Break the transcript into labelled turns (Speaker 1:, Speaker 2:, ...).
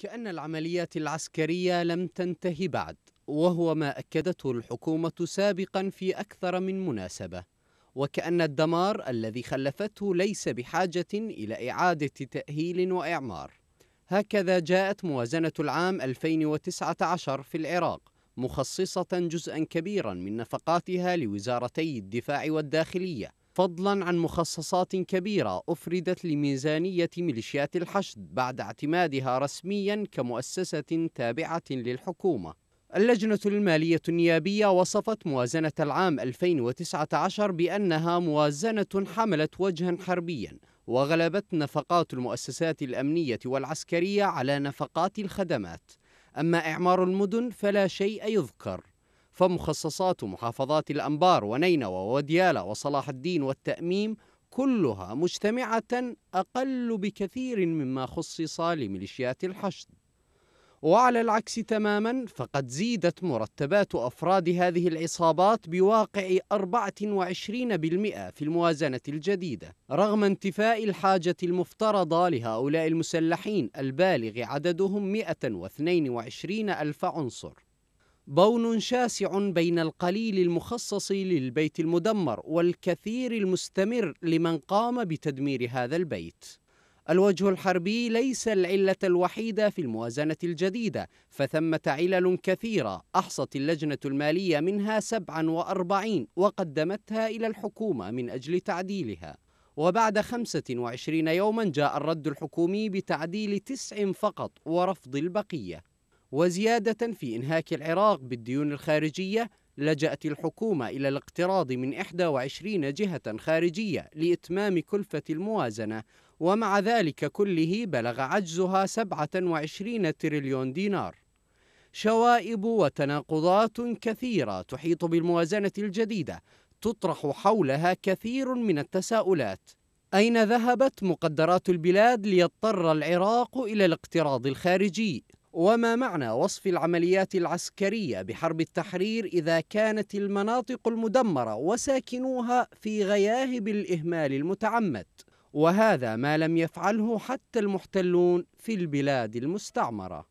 Speaker 1: وكأن العمليات العسكرية لم تنتهي بعد وهو ما أكدته الحكومة سابقا في أكثر من مناسبة. وكأن الدمار الذي خلفته ليس بحاجة إلى إعادة تأهيل وإعمار. هكذا جاءت موازنة العام 2019 في العراق مخصصة جزءا كبيرا من نفقاتها لوزارتي الدفاع والداخلية. فضلا عن مخصصات كبيرة أفردت لميزانية ميليشيات الحشد بعد اعتمادها رسميا كمؤسسة تابعة للحكومة. اللجنة المالية النيابية وصفت موازنة العام 2019 بأنها موازنة حملت وجها حربيا وغلبت نفقات المؤسسات الأمنية والعسكرية على نفقات الخدمات. أما إعمار المدن فلا شيء يذكر. فمخصصات محافظات الأنبار ونينوى وديالى وصلاح الدين والتأميم كلها مجتمعة أقل بكثير مما خصص لميليشيات الحشد. وعلى العكس تماما فقد زيدت مرتبات أفراد هذه العصابات بواقع 24% في الموازنة الجديدة رغم انتفاء الحاجة المفترضة لهؤلاء المسلحين البالغ عددهم 122 ألف عنصر. بون شاسع بين القليل المخصص للبيت المدمر والكثير المستمر لمن قام بتدمير هذا البيت. الوجه الحربي ليس العلة الوحيدة في الموازنة الجديدة فثمة علل كثيرة أحصت اللجنة المالية منها 47 وقدمتها إلى الحكومة من أجل تعديلها. وبعد 25 يوما جاء الرد الحكومي بتعديل تسع فقط ورفض البقية. وزيادة في إنهاك العراق بالديون الخارجية لجأت الحكومة إلى الاقتراض من 21 جهة خارجية لإتمام كلفة الموازنة ومع ذلك كله بلغ عجزها 27 تريليون دينار شوائب وتناقضات كثيرة تحيط بالموازنة الجديدة تطرح حولها كثير من التساؤلات أين ذهبت مقدرات البلاد ليضطر العراق إلى الاقتراض الخارجي؟ وما معنى وصف العمليات العسكرية بحرب التحرير إذا كانت المناطق المدمرة وساكنوها في غياهب الإهمال المتعمد؟ وهذا ما لم يفعله حتى المحتلون في البلاد المستعمرة.